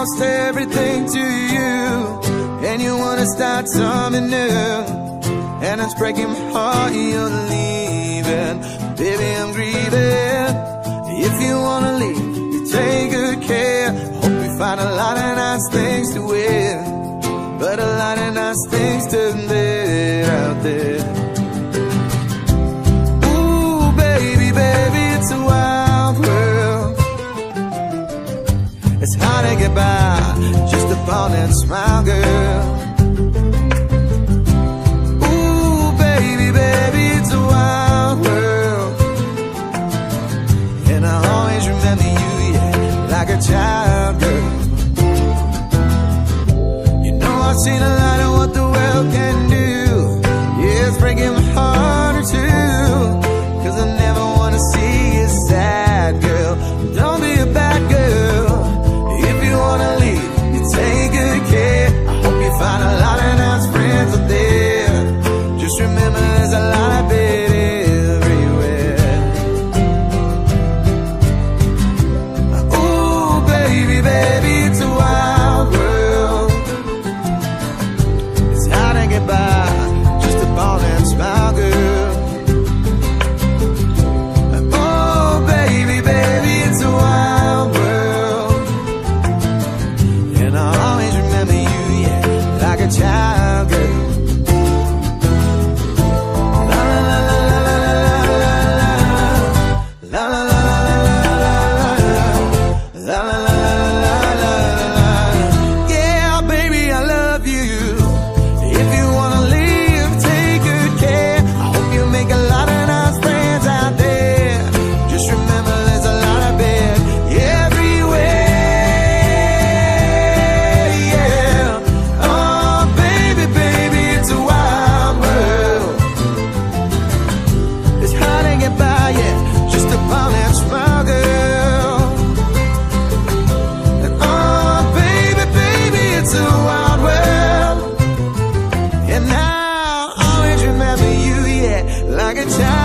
everything to you, and you wanna start something new, and it's breaking my heart you're leaving, baby I'm grieving. If you wanna leave, you take good care. Hope you find a lot of nice things to wear, but a lot of nice things to by just upon that smile, girl. Ooh, baby, baby, it's a wild world. And I always remember you, yeah, like a child, girl. You know I've seen a there's a lot of it like a child.